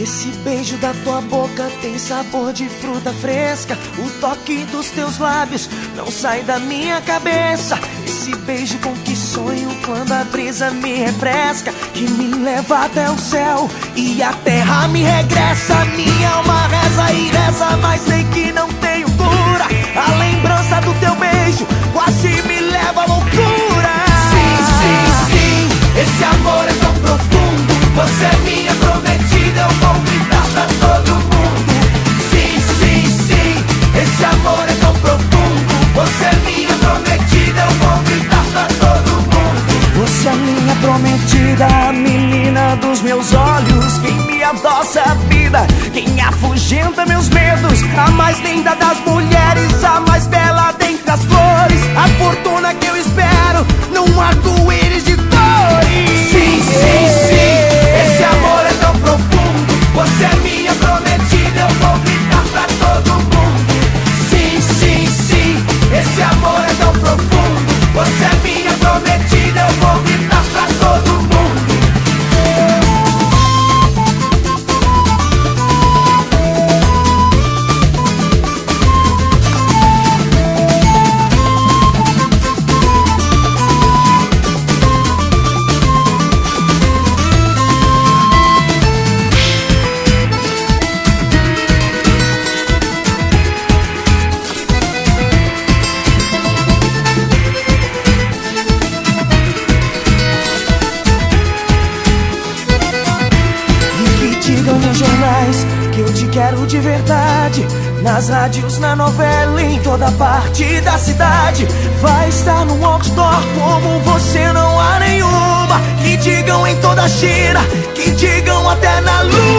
Esse beijo da tua boca tem sabor de fruta fresca. O toque dos teus lábios não sai da minha cabeça. Esse beijo com que sonho quando a brisa me refresca. Que me leva até o céu e a terra me regressa. Minha alma reza e prometida, a menina dos meus olhos. Quem me adoça a vida, quem afugenta meus medos. A mais linda das mulheres, a mais bela dentre as flores. A fortuna que eu espero num arco-íris de cores. Sim, sim, sim, esse amor é tão profundo. Você é minha prometida, eu vou gritar pra todo mundo. Sim, sim, sim, esse amor é tão profundo. Você é quero de verdade. Nas rádios, na novela, em toda parte da cidade. Vai estar no outdoor como você não há nenhuma. Que digam em toda a China, que digam até na lua.